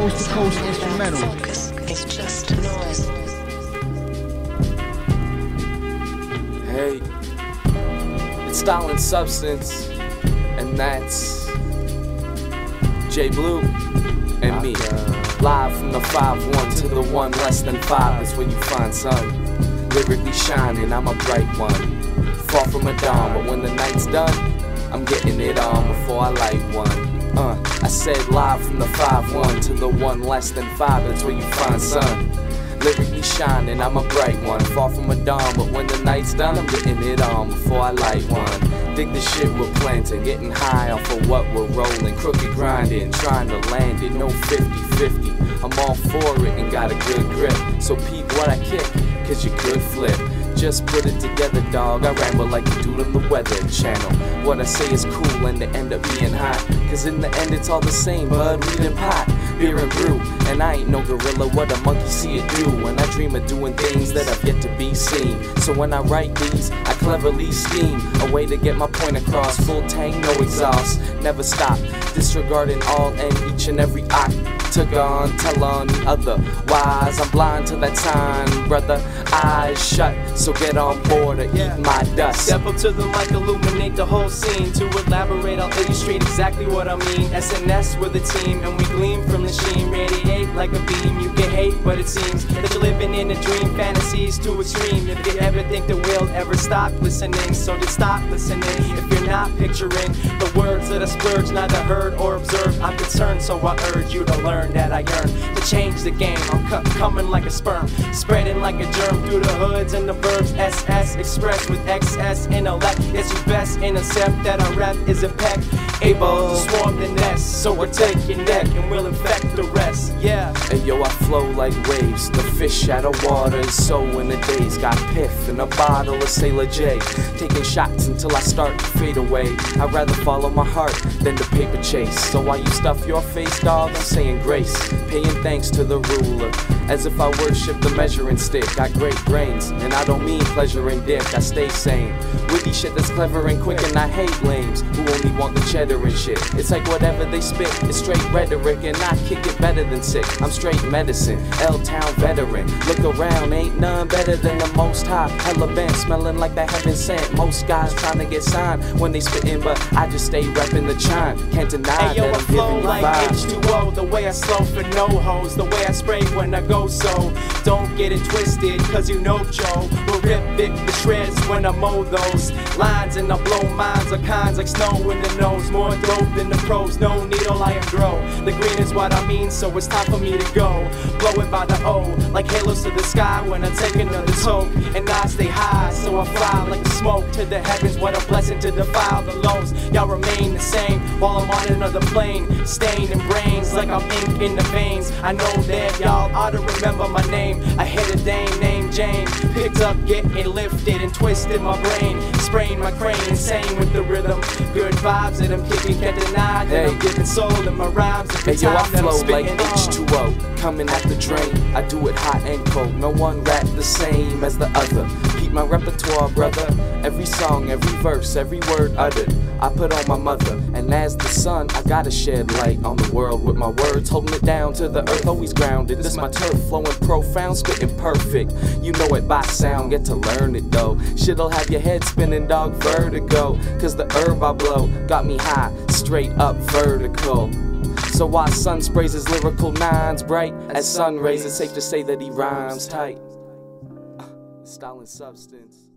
coast to coast instrumental. Focus is just noise. Hey, it's style and substance, and that's JBlu and me. Live from the 5 1 to the 1 less than 5 is where you find sun. Lyrically shining, I'm a bright one. Far from a dawn, but when the night's done, I'm getting it on before I light one. Uh, I said live from the 5 1 to the 1 less than 5, that's where you find sun. Lyrically shining, I'm a bright one. Far from a dawn, but when the night's done, I'm getting it on before I light one. Dig the shit we're planting, getting high off of what we're rolling. Crooked grinding, trying to land it, no 50 50. I'm all for it and got a good grip. So peep what I kick, cause you could flip. Just put it together, dog. I ramble like a dude on the weather channel. What I say is cool and it end up being hot. Cause in the end, it's all the same bud, weed, and pot, beer and brew. And I ain't no gorilla, what a monkey see it do. And I dream of doing things that have yet to be seen. So when I write these, I cleverly scheme a way to get my point across. Full tank, no exhaust, never stop. Disregarding all and each and every octagon. Tell on the otherwise, I'm blind to that sign, brother. Eyes shut, so get on board or eat my dust. Step up to the mic, illuminate the whole scene. To elaborate, I'll illustrate exactly what I mean. SNS, we're the team, and we gleam from the sheen. Radiate like a beam. You can hate, but it seems that you're living in a dream. Fantasies to extreme. If you ever think that we'll ever stop listening, so just stop listening. If you're not picturing the words that I splurge, neither heard or observed, I'm concerned, so I urge you to learn that I yearn to change the game. I'm coming like a sperm, spreading like a germ through the hoods and the verbs. SS express with XS intellect. It's your best intercept that I rap is impeccable. Able to swarm the nest, so I take your neck and we'll infect the rest. Yeah. And yo, I flow like waves. The fish out of water is so in the days. Got piff in a bottle of Sailor J. Taking shots until I start to fade away. I'd rather follow my heart than the paper chase. So while you stuff your face, dog, I'm saying grace. Paying thanks to the ruler. As if I worship the measuring stick. Got great brains, and I don't mean pleasure and dick. I stay sane. Witty shit that's clever and quick, and I hate lames who only want the cheddar and shit. It's like whatever they spit, it's straight rhetoric, and I kick it better than sick. I'm straight medicine, L Town veteran. Look around, ain't none better than the most high. Hella bent, smelling like the heaven sent. Most guys trying to get signed when they spittin', but I just stay reppin' the chime. Can't deny Hey yo, that I I'm flow giving you like vibes. H2O. The way I slow for no hoes. The way I spray when I go so. Don't get it twisted, cause you know Joe. Will rip it to shreds when I mow those lines. And I blow minds of kinds like snow in the nose. More dope than the pros. No needle I am grow. The green is what I mean, so it's time for me to go. Blow it by the O, like halos to the sky when I take another toke. And I stay high, so I fly like the smoke to the heavens. What a blessing to defile the lows. Y'all remain the same while I'm on another plane. Stained in brains like I'm ink in the veins. I know that y'all ought to remember my name. I hit a dame named Jane. Picked up, getting lifted and twisted my brain. Sprained my crane, insane with the rhythm. Good vibes that I'm kicking, can't deny that I'm Hey. giving soul in my rhymes. Hey yo, I I'm flow like spitting. uh. H2O, coming at the drain. I do it hot and cold. No one rap the same as the other. My repertoire, brother. Every song, every verse, every word uttered. I put on my mother, and as the sun, I gotta shed light on the world with my words, holding it down to the earth, always grounded. This my turf, flowing profound, spitting perfect. You know it by sound, get to learn it though. Shit'll have your head spinning, dog, vertigo. Cause the herb I blow got me high, straight up vertical. So while sun sprays his lyrical nines bright as sun rays, it's safe to say that he rhymes tight. Style and substance.